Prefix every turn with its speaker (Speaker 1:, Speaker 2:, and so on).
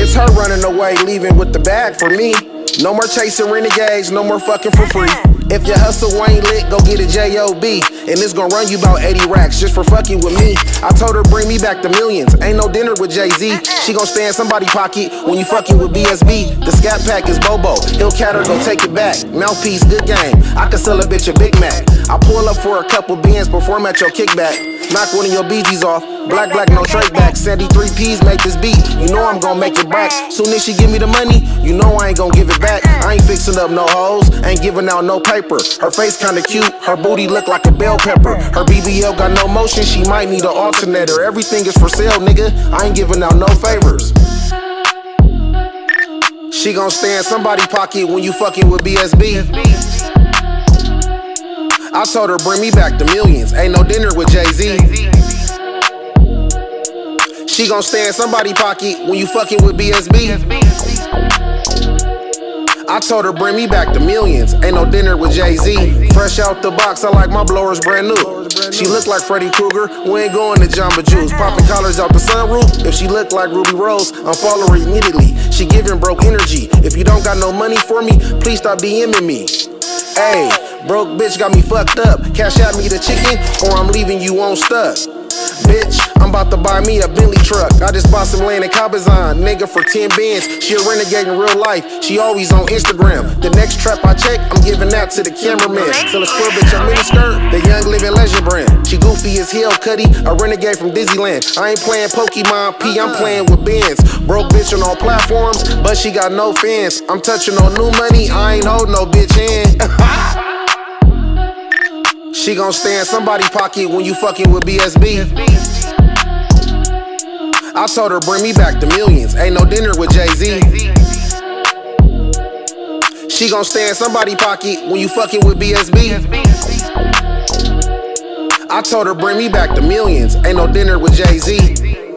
Speaker 1: It's her running away, leaving with the bag for me. No more chasing renegades, no more fucking for free. If your hustle ain't lit, go get a JOB. And it's gonna run you about 80 racks just for fucking with me. I told her bring me back the millions. Ain't no dinner with Jay-Z. She gon' stay in somebody's pocket when you fucking with BSB. The scat pack is Bobo. He'll cat her, go take it back. Mouthpiece, good game. I can sell a bitch a Big Mac. I pull up for a couple bands, perform at your kickback. Knock one of your BGs off. Black, black, no trade back. Sandy three P's make this beat. You know I'm gonna make it back. Soon as she give me the money, you know I ain't gonna give it back. I ain't fixing up no hoes, ain't giving out no paper. Her face kinda cute, her booty look like a bell pepper. Her BBL got no motion, she might need an alternator. Everything is for sale, nigga. I ain't giving out no favors. She gon' stay in somebody's pocket when you fucking with BSB. I told her bring me back the millions. Ain't no dinner with Jay Z. She gon' stay in somebody's pocket when you fucking with BSB. I told her bring me back the millions. Ain't no dinner with Jay Z. Fresh out the box, I like my blowers brand new. She look like Freddy Krueger. We ain't going to Jamba Juice. Popping collars out the sunroof. If she look like Ruby Rose, I'm follow her immediately. She giving broke energy. If you don't got no money for me, please stop DMing me. Hey, broke bitch got me fucked up. Cash out me the chicken, or I'm leaving you on stuck. Bitch, I'm about to buy me a Bentley truck. I just bought some land in Cabazon, nigga for 10 bands. She a renegade in real life, she always on Instagram. The next trap I check, I'm giving that to the cameraman. Still a square bitch, a mini skirt, the young living legend brand. She goofy as hell, Cuddy, a renegade from Disneyland. I ain't playing Pokemon P, I'm playing with bands. Broke bitch on all platforms, but she got no fans. I'm touching on new money, I ain't hold no bitch hand. She gon' stay in somebody's pocket when you fucking with BSB. I told her bring me back the millions. Ain't no dinner with Jay Z. She gon' stay in somebody's pocket when you fucking with BSB. I told her bring me back the millions. Ain't no dinner with Jay Z.